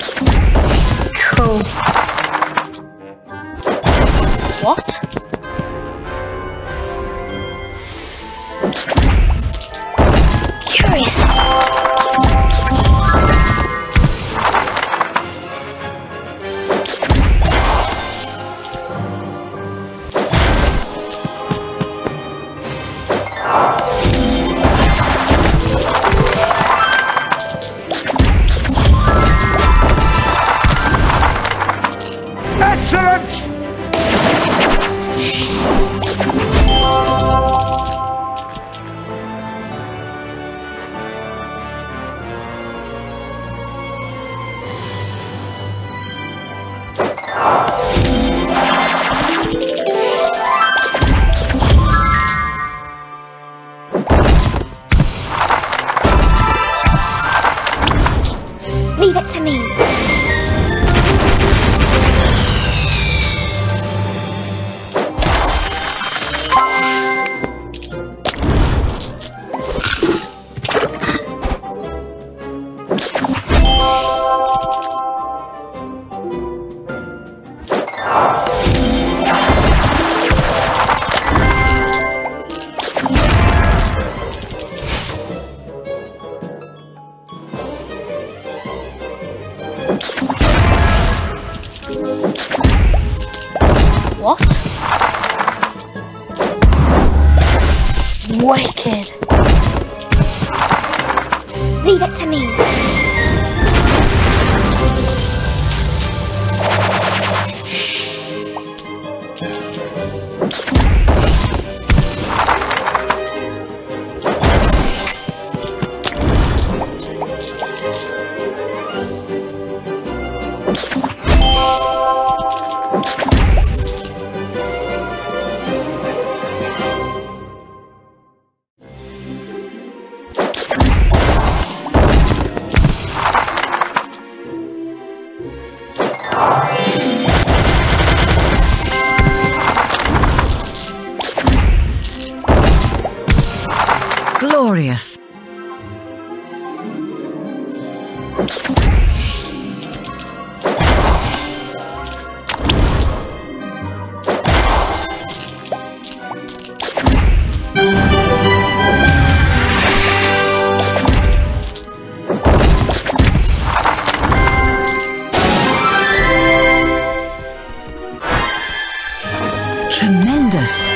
Cool. What? Leave it to me. What? Wicked. Leave it to me. Glorious. Tremendous.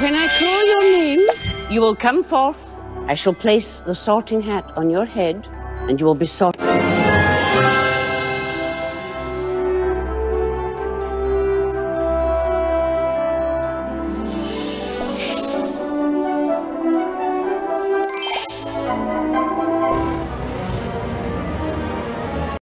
When I call your name, you will come forth. I shall place the sorting hat on your head, and you will be sorted.